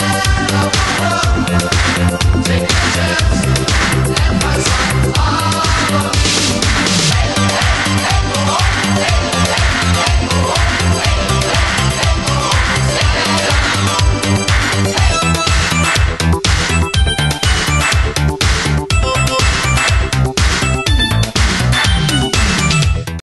Bye.